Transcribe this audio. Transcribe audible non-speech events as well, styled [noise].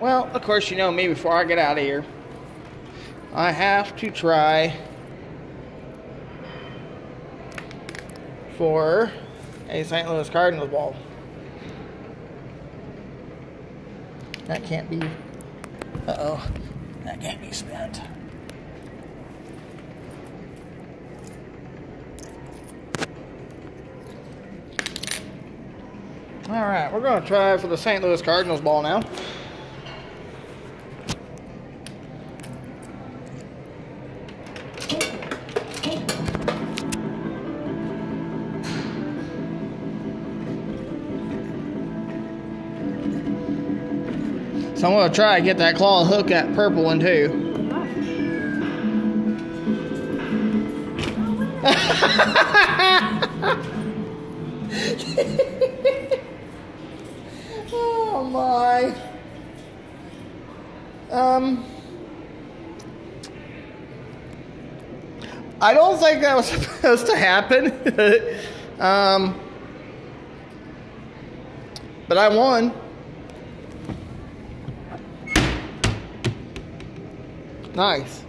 Well, of course, you know me before I get out of here. I have to try for a St. Louis Cardinals ball. That can't be. Uh oh. That can't be spent. All right, we're going to try for the St. Louis Cardinals ball now. So I'm going to try to get that claw hook that purple one too. [laughs] oh my. Um. I don't think that was [laughs] supposed to happen. [laughs] um, but I won. Nice.